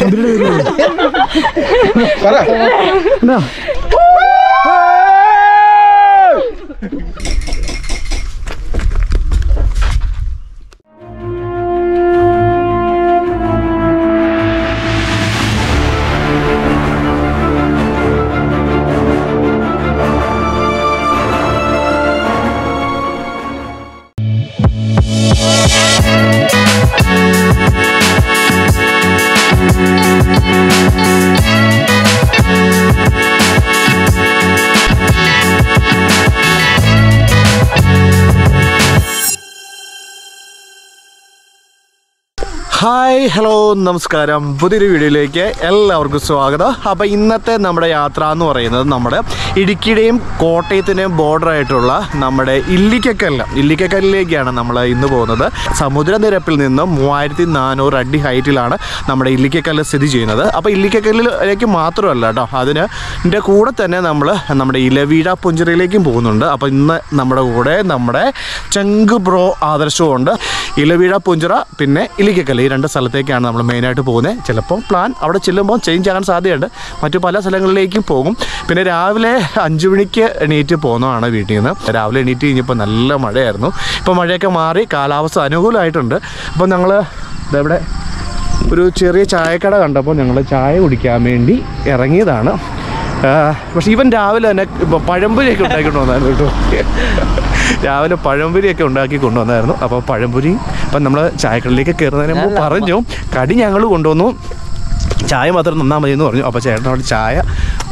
Quadrilheiro. Para. Não. Hi hello നമസ്കാരം. പുതിയൊരു വീഡിയോയിലേക്ക് എല്ലാവർക്കും സ്വാഗതം. അപ്പോൾ ഇന്നത്തെ നമ്മുടെ യാത്ര എന്ന് പറയുന്നത് നമ്മുടെ ഇടുക്കിയുടെയും കോട്ടയത്തിന്റെയും ബോർഡറായിട്ടുള്ള നമ്മുടെ ഇല്ലിക്കക്കല്ല. ഇല്ലിക്കക്കല്ലിലേക്കാണ് നമ്മൾ ഇന്ന് പോകുന്നത്. സമുദ്രനിരപ്പിൽ നിന്ന് മൂവായിരത്തി നാനൂറ് അടി ഹൈറ്റിലാണ് നമ്മുടെ ഇല്ലിക്കക്കല്ല് സ്ഥിതി ചെയ്യുന്നത്. അപ്പോൾ ഇല്ലിക്കക്കല്ലിലേക്ക് മാത്രമല്ല കേട്ടോ അതിന് ഇതിന്റെ കൂടെ തന്നെ നമ്മൾ നമ്മുടെ ഇലവീഴ പുഞ്ചിറയിലേക്കും പോകുന്നുണ്ട്. അപ്പോൾ ഇന്ന് നമ്മുടെ കൂടെ നമ്മുടെ ചങ്ക് ബ്രോ ആദർശവും ഉണ്ട് ഇലവീഴ പുഞ്ചിറ പിന്നെ ഇലിക്കക്കല്ല് ഈ രണ്ട് സ്ഥലത്തേക്കാണ് നമ്മൾ മെയിനായിട്ട് പോകുന്നത്. ചിലപ്പോൾ പ്ലാൻ അവിടെ ചെല്ലുമ്പോൾ ചേഞ്ച് ആകാൻ സാധ്യതയുണ്ട്. മറ്റു പല സ്ഥലങ്ങളിലേക്കും പോകും. പിന്നെ രാവിലെ അഞ്ച് മണിക്ക് എണീറ്റ് പോകുന്നതാണ് വീട്ടിൽ നിന്ന്. രാവിലെ എണീറ്റ് കഴിഞ്ഞപ്പോൾ നല്ല മഴയായിരുന്നു. ഇപ്പോൾ മഴയൊക്കെ മാറി കാലാവസ്ഥ അനുകൂലമായിട്ടുണ്ട്. അപ്പോൾ ഞങ്ങൾ ഇതെവിടെ ഒരു ചെറിയ ചായക്കട കണ്ടപ്പോൾ ഞങ്ങൾ ചായ കുടിക്കാൻ വേണ്ടി ഇറങ്ങിയതാണ്. പക്ഷെ ഇവൻ രാവിലെ തന്നെ ഇപ്പം പഴംപൊരിയൊക്കെ ഉണ്ടാക്കിക്കൊണ്ട് വന്നായിരുന്നു കേട്ടോ. രാവിലെ പഴംപൊരിയൊക്കെ ഉണ്ടാക്കി കൊണ്ടുവന്നായിരുന്നു. അപ്പോൾ പഴംപുരി ഇപ്പം നമ്മൾ ചായക്കടലിലേക്ക് കയറുന്നതിന് മുമ്പ് പറഞ്ഞു കടി ഞങ്ങൾ കൊണ്ടുവന്നു. ചായ മാത്രം നന്നാ മതി എന്ന് പറഞ്ഞു. അപ്പോൾ ചേട്ടൻ അവിടെ ചായ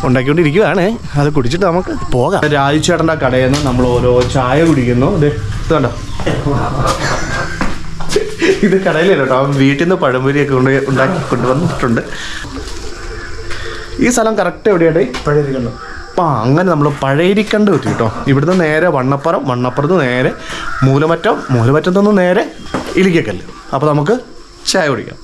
ഉണ്ടാക്കിക്കൊണ്ടിരിക്കുകയാണ് അത് കുടിച്ചിട്ട് നമുക്ക് പോകാം. രാജു ചേട്ടന്റെ കടയിൽ നിന്ന് നമ്മൾ ഓരോ ചായ കുടിക്കുന്നു. ഇത് വേണ്ട കണ്ടോ? ഇത് കടയിലല്ല കേട്ടോ. അവൻ വീട്ടിൽ നിന്ന് പഴംപൊരിയൊക്കെ കൊണ്ട് ഉണ്ടാക്കി കൊണ്ടുവന്നിട്ടുണ്ട്. ഈ സ്ഥലം കറക്റ്റ് എവിടെയാണ് പഴയരിക്കണ്ടോ അപ്പം അങ്ങനെ നമ്മൾ പഴയരിക്കണ്ട് പറ്റി കേട്ടോ ഇവിടുന്ന് നേരെ വണ്ണപ്പുറം വണ്ണപ്പുറത്ത് നേരെ മൂലമറ്റം മൂലമറ്റത്തുനിന്ന് നേരെ ഇലിക്കക്കല്ല് അപ്പോൾ നമുക്ക് ചായ കുടിക്കാം.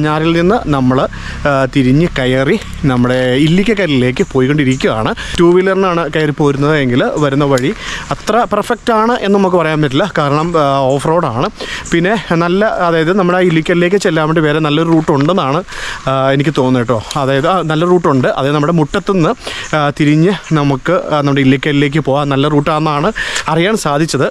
കാഞ്ഞാറിൽ നിന്ന് നമ്മൾ തിരിഞ്ഞ് കയറി നമ്മുടെ ഇല്ലിക്കക്കല്ലിലേക്ക് പോയിക്കൊണ്ടിരിക്കുകയാണ്. ടൂ വീലറിനാണ് കയറി പോരുന്നത് എങ്കിൽ വരുന്ന വഴി. അത്ര പെർഫെക്റ്റ് ആണ് എന്ന് നമുക്ക് പറയാൻ പറ്റില്ല. കാരണം ഓഫ് റോഡാണ് പിന്നെ നല്ല അതായത് നമ്മുടെ ഇല്ലിക്കല്ലിലേക്ക് ചെല്ലാൻ വേണ്ടി വേറെ നല്ലൊരു റൂട്ട് ഉണ്ടെന്നാണ് എനിക്ക് തോന്നുന്നത് അതായത് നല്ല റൂട്ടുണ്ട് അതായത് നമ്മുടെ മുട്ടത്തുനിന്ന് തിരിഞ്ഞ് നമുക്ക് നമ്മുടെ ഇല്ലിക്കല്ലിലേക്ക് പോകാൻ നല്ല റൂട്ടാണെന്നാണ് അറിയാൻ സാധിച്ചത്.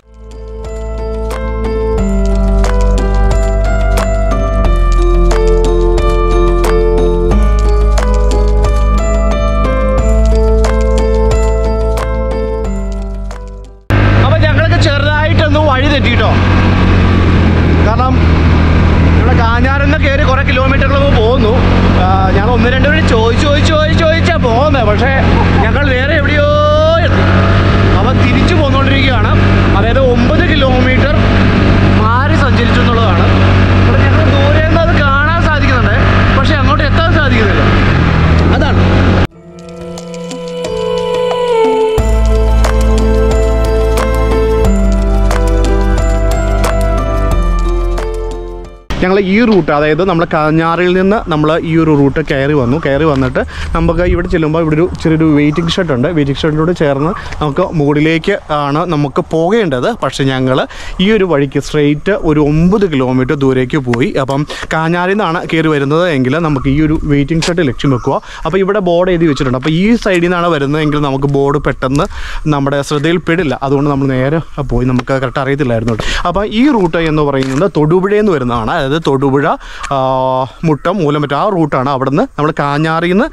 ഈ റൂട്ട് അതായത് നമ്മൾ കാഞ്ഞാറിൽ നിന്ന് നമ്മൾ ഈ ഒരു റൂട്ട് കയറി വന്നു. കയറി വന്നിട്ട് നമുക്ക് ഇവിടെ ചെല്ലുമ്പോൾ ഇവിടെ ഒരു ചെറിയൊരു വെയിറ്റിംഗ് ഷെഡ് ഉണ്ട്. വെയിറ്റിംഗ് ഷെഡിലൂടെ ചേർന്ന് നമുക്ക് മുകളിലേക്ക് ആണ് നമുക്ക് പോകേണ്ടത്. പക്ഷേ ഞങ്ങൾ ഈ ഒരു വഴിക്ക് സ്ട്രെയിറ്റ് ഒരു ഒമ്പത് കിലോമീറ്റർ ദൂരേക്ക് പോയി. അപ്പം കാഞ്ഞാറിൽ നിന്നാണ് കയറി വരുന്നത് എങ്കിൽ നമുക്ക് ഈ ഒരു വെയിറ്റിംഗ് ഷെഡ് ലക്ഷ്യം വെക്കുക. അപ്പോൾ ഇവിടെ ബോർഡ് എഴുതി വെച്ചിട്ടുണ്ട്. അപ്പോൾ ഈ സൈഡിൽ നിന്നാണ് വരുന്നതെങ്കിൽ നമുക്ക് ബോർഡ് പെട്ടെന്ന് നമ്മുടെ ശ്രദ്ധയിൽ പെടില്ല അതുകൊണ്ട് നമ്മൾ നേരെ പോയി. നമുക്ക് കറക്റ്റ് അറിയത്തില്ലായിരുന്നു. അപ്പോൾ ഈ റൂട്ട് എന്ന് പറയുന്നത് തൊടുപുഴയിൽ നിന്ന് വരുന്നതാണ്. അതായത് തൊടുപുഴ മുട്ടം മൂലമറ്റ ആ റൂട്ടാണ് അവിടെ നിന്ന് നമ്മൾ കാഞ്ഞാറിൽ നിന്ന്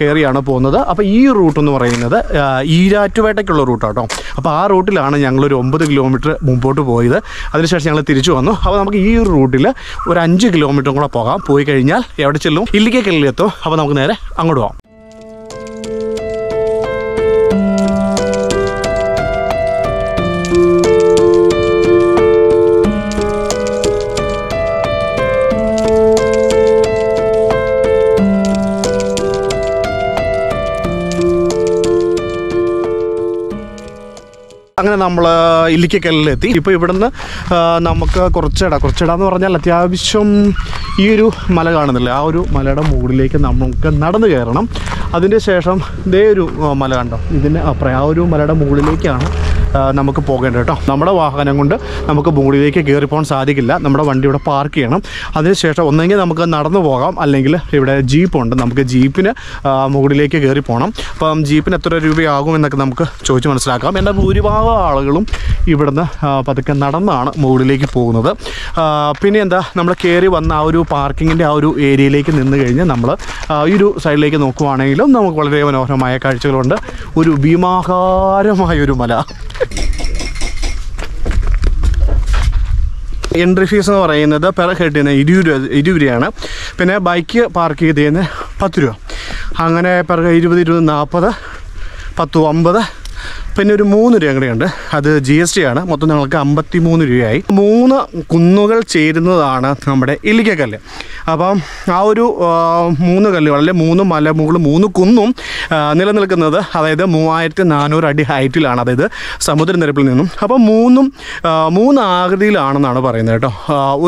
കയറിയാണ് പോകുന്നത്. അപ്പോൾ ഈ റൂട്ട് എന്ന് പറയുന്നത് ഈരാറ്റുപേട്ടയ്ക്കുള്ള റൂട്ടാട്ടോ. അപ്പോൾ ആ റൂട്ടിലാണ് ഞങ്ങളൊരു ഒമ്പത് കിലോമീറ്റർ മുമ്പോട്ട് പോയത്. അതിനുശേഷം ഞങ്ങൾ തിരിച്ചു വന്നു. അപ്പോൾ നമുക്ക് ഈ റൂട്ടിൽ ഒരു അഞ്ച് കിലോമീറ്ററും കൂടെ പോകാം. പോയി കഴിഞ്ഞാൽ എവിടെ ചെല്ലും? ഇല്ലിക്കക്കല്ലിലെത്തും അപ്പോൾ നമുക്ക് നേരെ അങ്ങോട്ട് പോകാം. അങ്ങനെ നമ്മൾ ഇല്ലിക്കക്കല്ലിലെത്തി ഇപ്പോൾ ഇവിടുന്ന് നമുക്ക് കുറച്ചിട. കുറച്ചിട എന്ന് പറഞ്ഞാൽ അത്യാവശ്യം ഈ ഒരു മല കാണുന്നില്ല? ആ ഒരു മലയുടെ മുകളിലേക്ക് നമുക്ക് നടന്നു കയറണം. അതിന്റെ ശേഷം ഇതേ ഒരു മല കണ്ടോ? ഇതിന്റെ അപ്പുറം. ആ ഒരു മലയുടെ മുകളിലേക്കാണ് നമുക്ക് പോകേണ്ടത് കേട്ടോ. നമ്മുടെ വാഹനം കൊണ്ട് നമുക്ക് മുകളിലേക്ക് കയറി പോകാൻ സാധിക്കില്ല. നമ്മുടെ വണ്ടി ഇവിടെ പാർക്ക് ചെയ്യണം. അതിനുശേഷം ഒന്നെങ്കിൽ നമുക്ക് നടന്നു പോകാം. അല്ലെങ്കിൽ ഇവിടെ ജീപ്പുണ്ട് നമുക്ക് ജീപ്പിന് മുകളിലേക്ക് കയറി പോകണം അപ്പം ജീപ്പിന് എത്ര രൂപയാകും എന്നൊക്കെ നമുക്ക് ചോദിച്ച് മനസ്സിലാക്കാം. എന്റെ ഭൂരിഭാഗം ആളുകളും ഇവിടുന്ന് പതുക്കെ നടന്നാണ് മുകളിലേക്ക് പോകുന്നത്. പിന്നെ എന്താ നമ്മൾ കയറി വന്ന ആ ഒരു പാർക്കിങ്ങിന്റെ ആ ഒരു ഏരിയയിലേക്ക് നിന്ന് കഴിഞ്ഞ് നമ്മൾ ഈ ഒരു സൈഡിലേക്ക് നോക്കുവാണെങ്കിലും നമുക്ക് വളരെ മനോഹരമായ കാഴ്ചകളുണ്ട്. ഒരു ഭീമാകാരമായൊരു മല. എൻട്രി ഫീസ് എന്ന് പറയുന്നത് പെർ ഹെഡിന് ഇരുപത് രൂപ ഇരുപത് രൂപയാണ്. പിന്നെ ബൈക്ക് പാർക്ക് ചെയ്ത് കഴിഞ്ഞാൽ പത്ത് രൂപ. അങ്ങനെ പെർ ഇരുപത് ഇരുപത് നാൽപ്പത് പത്ത് അമ്പത് പിന്നെ ഒരു മൂന്ന് രൂപ ഉണ്ട്. അത് ജി എസ് ടി ആണ്. മൊത്തം ഞങ്ങൾക്ക് അമ്പത്തി മൂന്ന് രൂപയായി. മൂന്ന് കുന്നുകൾ ചേരുന്നതാണ് നമ്മുടെ ഇല്ലിക്കക്കല്ല്. അപ്പം ആ ഒരു മൂന്ന് കല്ലുകൾ അല്ലെ മൂന്ന് മലമുകളും മൂന്ന് കുന്നും നിലനിൽക്കുന്നത് അതായത് മൂവായിരത്തി നാനൂറ് അടി ഹൈറ്റിലാണ്. അതായത് സമുദ്രനിരപ്പിൽ നിന്നും. അപ്പം മൂന്നും മൂന്ന് ആകൃതിയിലാണെന്നാണ് പറയുന്നത് കേട്ടോ.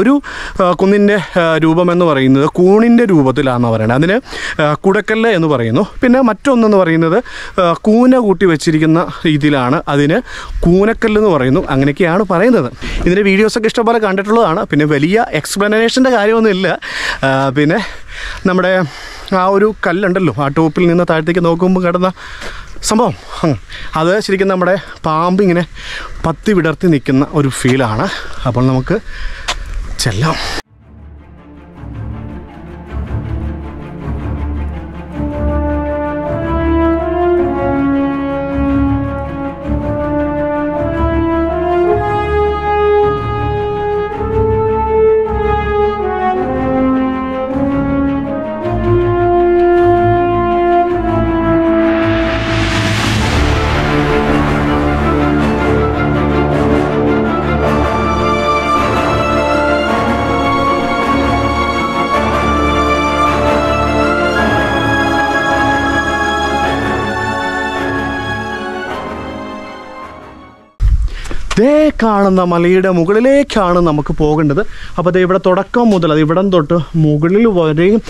ഒരു കുന്നിന്റെ രൂപമെന്ന് പറയുന്നത് കൂണിന്റെ രൂപത്തിലാണെന്ന് പറയുന്നത്. അതിന് കുടക്കല്ല് എന്ന് പറയുന്നു. പിന്നെ മറ്റൊന്നെന്ന് പറയുന്നത് കൂന കൂട്ടി വെച്ചിരിക്കുന്ന രീതിയിലാണ് അതിന് കൂനക്കല്ല് എന്ന് പറയുന്നു. അങ്ങനെയൊക്കെയാണ് പറയുന്നത്. ഇതിന്റെ വീഡിയോസൊക്കെ ഇഷ്ടംപോലെ കണ്ടിട്ടുള്ളതാണ്. പിന്നെ വലിയ എക്സ്പ്ലനേഷന്റെ കാര്യമൊന്നുമില്ല. പിന്നെ നമ്മുടെ ആ ഒരു കല്ലുണ്ടല്ലോ. ആ ടോപ്പിൽ നിന്ന് താഴത്തേക്ക് നോക്കുമ്പോൾ കിടന്ന സംഭവം. അത് ശരിക്കും നമ്മുടെ പാമ്പ് ഇങ്ങനെ പത്തി വിടർത്തി നിൽക്കുന്ന ഒരു ഫീലാണ് അപ്പോൾ നമുക്ക് ചെല്ലാം. കാണുന്ന മലയുടെ മുകളിലേക്കാണ് നമുക്ക് പോകേണ്ടത്. അപ്പോൾ അത് ഇവിടെ തുടക്കം മുതൽ അത് ഇവിടം തൊട്ട് മുകളിൽ വരെയും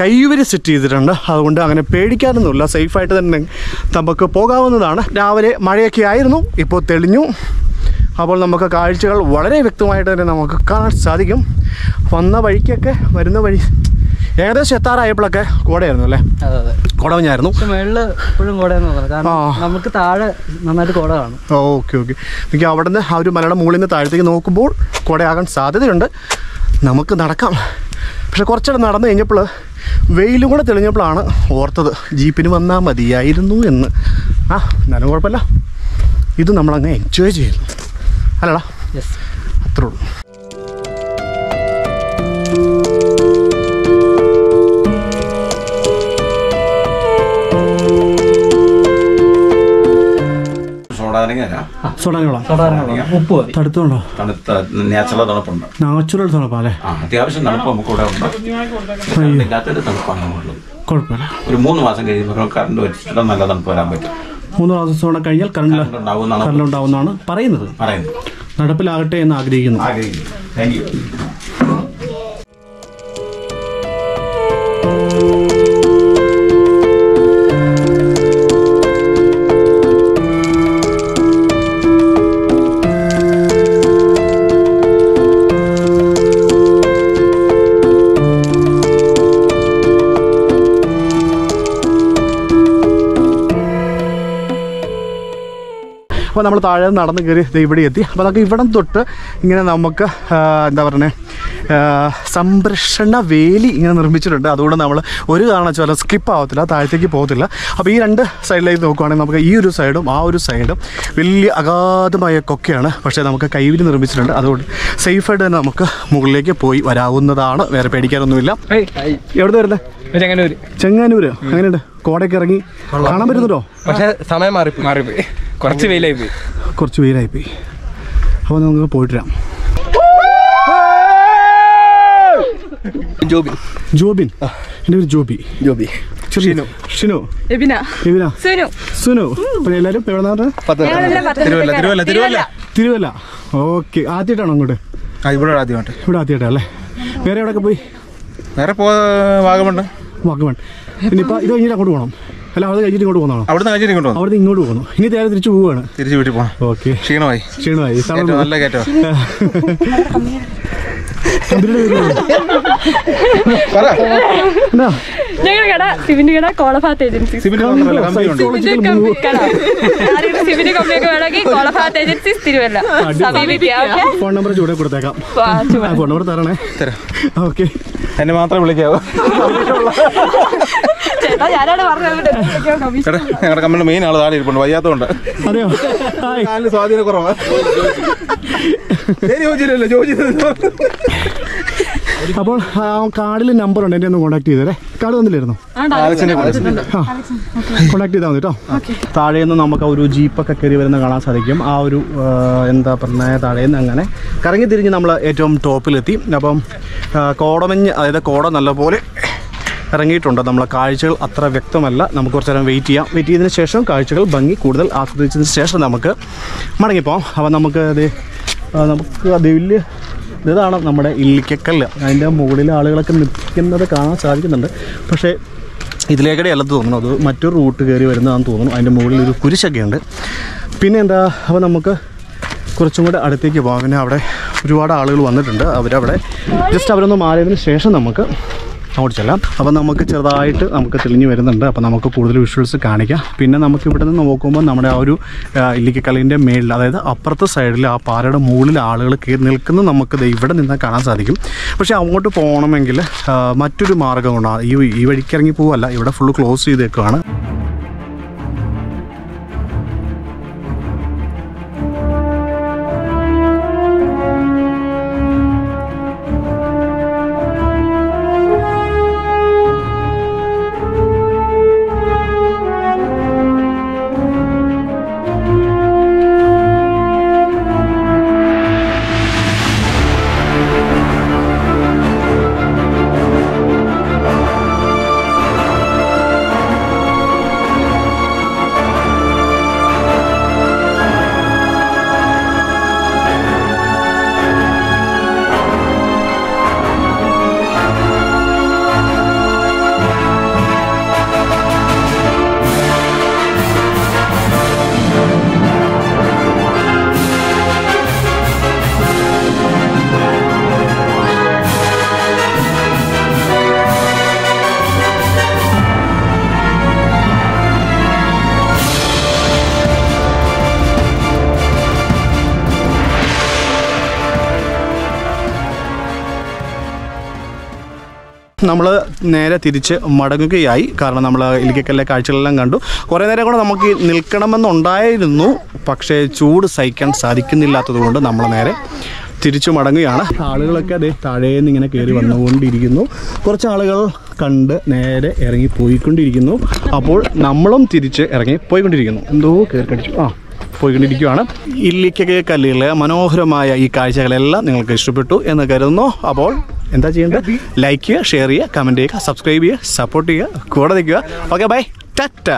കയ്യുവരി സെറ്റ് ചെയ്തിട്ടുണ്ട്. അതുകൊണ്ട് അങ്ങനെ പേടിക്കാനൊന്നുമില്ല. സേഫായിട്ട് തന്നെ നമുക്ക് പോകാവുന്നതാണ്. രാവിലെ മഴയൊക്കെ ആയിരുന്നു ഇപ്പോൾ തെളിഞ്ഞു. അപ്പോൾ നമുക്ക് കാഴ്ചകൾ വളരെ വ്യക്തമായിട്ട് തന്നെ നമുക്ക് കാണാൻ സാധിക്കും. വന്ന വഴിക്കൊക്കെ വരുന്ന വഴി ഏകദേശം എത്താറായപ്പോഴൊക്കെ കോടയായിരുന്നു അല്ലേ? പക്ഷെ മേളിൽ എപ്പോഴും കോടയെന്ന് കാരണം നമുക്ക് താഴെ നന്നായിട്ട് കോട കാണും. Okay okay. എനിക്ക് അവിടെ നിന്ന് ആ ഒരു മലയുടെ മുകളിൽ നിന്ന് താഴത്തേക്ക് നോക്കുമ്പോൾ കുടയാകാൻ സാധ്യതയുണ്ട്. നമുക്ക് നടക്കാം. പക്ഷെ കുറച്ചിടെ നടന്നു കഴിഞ്ഞപ്പോൾ വെയിലും കൂടെ തെളിഞ്ഞപ്പോഴാണ് ഓർത്തത് ജീപ്പിന് വന്നാൽ മതിയായിരുന്നു എന്ന്. ആ എന്നാലും കുഴപ്പമില്ല. ഇത് നമ്മളങ്ങ് എൻജോയ് ചെയ്യുന്നു. അല്ലടാ യെസ് അത്രേ ഉള്ളൂ. ഉപ്പ് തണുത്തുണ്ടോ? തണുത്ത നാച്ചുറൽ തണുപ്പുണ്ട്. നാച്ചുറൽ തണുപ്പാല്ലേ ആ അത്യാവശ്യം തണുപ്പ് നമുക്ക് ഇവിടെ ഉണ്ട് ഇല്ലാത്തൊരു തണുപ്പാണ് നമുക്കുള്ളത് കുഴപ്പമില്ല. ഒരു മൂന്ന് മാസം കഴിയുമ്പോൾ കറണ്ട് വെച്ചിട്ട് നല്ല തണുപ്പ് വരാൻ പറ്റും. മൂന്ന് മാസം കൂടെ കഴിഞ്ഞാൽ കറണ്ട് കറണ്ട് ഉണ്ടാവുന്നതാണ് പറയുന്നത്. പറയുന്നത്. നടപ്പിലാകട്ടെ എന്ന് ആഗ്രഹിക്കുന്നു. ആഗ്രഹിക്കുന്നു. താങ്ക് യു അപ്പോൾ നമ്മൾ താഴെ നടന്ന് കയറി ദേ ഇവിടെ എത്തി. അപ്പോൾ നമുക്ക് ഇവിടം തൊട്ട് ഇങ്ങനെ നമുക്ക് എന്താ പറയുന്നത് സംരക്ഷണ വേലി ഇങ്ങനെ നിർമ്മിച്ചിട്ടുണ്ട്. അതുകൊണ്ട് നമ്മൾ ഒരു കാരണവശാലും സ്കിപ്പ് ആവത്തില്ല താഴത്തേക്ക് പോകത്തില്ല. അപ്പോൾ ഈ രണ്ട് സൈഡിലേക്ക് നോക്കുവാണെങ്കിൽ നമുക്ക് ഈ ഒരു സൈഡും ആ ഒരു സൈഡും വലിയ അഗാധമായ കൊക്കയാണ് പക്ഷേ നമുക്ക് കൈവിൽ നിർമ്മിച്ചിട്ടുണ്ട്. അതുകൊണ്ട് സേഫായിട്ട് തന്നെ നമുക്ക് മുകളിലേക്ക് പോയി വരാവുന്നതാണ്. വേറെ പേടിക്കാനൊന്നുമില്ല. എവിടെ വരുന്നത് ചെങ്ങന്നൂര്. ചെങ്ങന്നൂര്. അങ്ങനെയുണ്ട് കോടയ്ക്ക് ഇറങ്ങി കാണാൻ പറ്റുന്നുണ്ടോ? പക്ഷേ സമയം മാറി മാറിപ്പോയി. കുറച്ച് വെയിലായി പോയി. കുറച്ച് വെയിലായി പോയി. അപ്പോൾ നമുക്ക് പോയിട്ട് വരാം ജോബി. ജോബിൻ. എന്റെ പേര് ജോബി. ജോബി. ഷിനു. ഷിനു. എബിന. ഇവനാ സുനു. സുനു. പിന്നെ എല്ലാവരും എവിടെ നിന്നാണ് തിരുവല്ല തിരുവല്ല തിരുവല്ല. തിരുവല്ല. ഓക്കെ. ആദ്യമായിട്ടാണോ അങ്ങോട്ട്? ഇവിടെ ആദ്യമായിട്ട്. ഇവിടെ ആദ്യമായിട്ടല്ലേ വേറെ എവിടെയൊക്കെ പോയി? വേറെ പോ വാഗമണ്. വാക്കുവാൻ ഇനിയിപ്പോൾ ഇത് കഴിഞ്ഞിട്ട് അങ്ങോട്ട് പോകണം അല്ല അവിടെ കഴിഞ്ഞിട്ട് ഇങ്ങോട്ട് പോകുന്നതാണോ? അവിടുന്ന് കഴിച്ചിട്ട് ഇങ്ങോട്ട് അവിടുന്ന് ഇങ്ങോട്ട് പോകുന്നു. ഇനി നേരെ തിരിച്ചു പോവുകയാണ്. തിരിച്ചു വീട്ടിൽ പോകാം ഓക്കെ. ക്ഷീണമായി. ക്ഷീണമായി. നല്ല കയറ്റോ. പറ. എന്താ? ഞങ്ങളുടെ കട സിവിന്റെ കട കോളഭാത്ത് ഏജൻസി. സിവിന്റെ കമ്പനിയൊക്കെ വേണമെങ്കിൽ തിരുവല്ല. ഫോൺ നമ്പർ ചൂടെ കൊടുത്തേക്കാം. വാ, ഫോൺ നമ്പർ തരണേ. തരാം. ഓക്കെ. എന്നെ മാത്രം വിളിക്കാവൂ? ഞങ്ങളുടെ കമ്പനിയുടെ മെയിൻ ആൾ താഴെ ഇരിപ്പുണ്ട് വയ്യാത്തതുകൊണ്ട് അറിയോ കാലിന് സ്വാധീന കുറവാ. ചോദിച്ചില്ലല്ലോ അപ്പോൾ ആ കാർഡിൽ നമ്പർ ഉണ്ട് എന്നെ ഒന്ന് കോൺടാക്ട് ചെയ്തേ കാർഡ് തന്നില്ലായിരുന്നു കോൺടാക്ട് ചെയ്താൽ മതി കേട്ടോ താഴെ നിന്ന് നമുക്ക് ഒരു ജീപ്പൊക്കെ കയറി വരുന്ന കാണാൻ സാധിക്കും. ആ ഒരു എന്താ പറഞ്ഞ താഴെ നിന്ന് അങ്ങനെ. കറങ്ങി തിരിഞ്ഞ് നമ്മൾ ഏറ്റവും ടോപ്പിലെത്തി. അപ്പം കോടമഞ്ഞ് അതായത് കോട നല്ലപോലെ ഇറങ്ങിയിട്ടുണ്ട്. നമ്മളെ കാഴ്ചകൾ അത്ര വ്യക്തമല്ല. നമുക്ക് കുറച്ച് നേരം വെയിറ്റ് ചെയ്യാം. വെയിറ്റ് ചെയ്തതിന് ശേഷം കാഴ്ചകൾ ഭംഗി കൂടുതൽ ആസ്വദിച്ചതിന് ശേഷം നമുക്ക് മടങ്ങിപ്പോവാം. അപ്പം നമുക്ക് അത് നമുക്ക് അത് വലിയ ഇതാണ് നമ്മുടെ ഇല്ലിക്കക്കല്ല്. അതിന്റെ മുകളിൽ ആളുകളൊക്കെ നിൽക്കുന്നത് കാണാൻ സാധിക്കുന്നുണ്ട്. പക്ഷേ ഇതിലേക്കടെ അല്ല തോന്നുന്നു. അത് മറ്റൊരു റൂട്ട് കയറി വരുന്നതാണെന്ന് തോന്നുന്നു. അതിന്റെ മുകളിൽ ഒരു കുരിശൊക്കെ ഉണ്ട് പിന്നെ എന്താ അപ്പോൾ നമുക്ക് കുറച്ചും കൂടെ അടുത്തേക്ക് പോകാം പിന്നെ അവിടെ ഒരുപാട് ആളുകൾ വന്നിട്ടുണ്ട്. അവരവിടെ ജസ്റ്റ് അവരൊന്ന് മാറിയതിന് ശേഷം നമുക്ക് അങ്ങോട്ട് ചെല്ലാം. അപ്പോൾ നമുക്ക് ചെറുതായിട്ട് നമുക്ക് തെളിഞ്ഞു വരുന്നുണ്ട്. അപ്പോൾ നമുക്ക് കൂടുതൽ വിഷ്വൽസ് കാണിക്കാം. പിന്നെ നമുക്ക് ഇവിടെ നിന്ന് നോക്കുമ്പോൾ നമ്മുടെ ആ ഒരു ഇല്ലിക്കക്കല്ലിന്റെ മേളിൽ അതായത് അപ്പുറത്തെ സൈഡിൽ ആ പാറയുടെ മുകളിൽ ആളുകൾ കയറി നിൽക്കുന്നത് നമുക്ക് ഇവിടെ നിന്ന് കാണാൻ സാധിക്കും. പക്ഷേ അങ്ങോട്ട് പോകണമെങ്കിൽ മറ്റൊരു മാർഗം കൊണ്ടാണ് ഈ ഈ വഴിക്ക് ഇറങ്ങി പോവല്ല. ഇവിടെ ഫുള്ള് ക്ലോസ് ചെയ്തേക്കുവാണ്. നമ്മൾ നേരെ തിരിച്ച് മടങ്ങുകയായി. കാരണം നമ്മൾ ഇലിക്കക്കല്ലെ കാഴ്ചകളെല്ലാം കണ്ടു. കുറേ നേരം കൂടെ നമുക്ക് നിൽക്കണമെന്നുണ്ടായിരുന്നു. പക്ഷേ ചൂട് സഹിക്കാൻ സാധിക്കുന്നില്ലാത്തതുകൊണ്ട് നമ്മൾ നേരെ തിരിച്ചു മടങ്ങുകയാണ്. ആളുകളൊക്കെ അതെ താഴേന്ന് ഇങ്ങനെ കയറി വന്നുകൊണ്ടിരിക്കുന്നു. കുറച്ച് ആളുകൾ കണ്ട് നേരെ ഇറങ്ങി പോയിക്കൊണ്ടിരിക്കുന്നു. അപ്പോൾ നമ്മളും തിരിച്ച് ഇറങ്ങി പോയിക്കൊണ്ടിരിക്കുന്നു. എന്തോ കയറി കടിച്ചു ആ. പോയിക്കൊണ്ടിരിക്കുകയാണ്. ഇല്ലിക്കകെ കല്ലിലെ മനോഹരമായ ഈ കാഴ്ചകളെല്ലാം നിങ്ങൾക്ക് ഇഷ്ടപ്പെട്ടു എന്ന് കരുതുന്നു. അപ്പോൾ എന്താ ചെയ്യേണ്ടത്? ലൈക്ക് ചെയ്യുക ഷെയർ ചെയ്യുക കമന്റ് ചെയ്യുക സബ്സ്ക്രൈബ് ചെയ്യുക സപ്പോർട്ട് ചെയ്യുക കൂടെ നിൽക്കുക. Okay bye Tata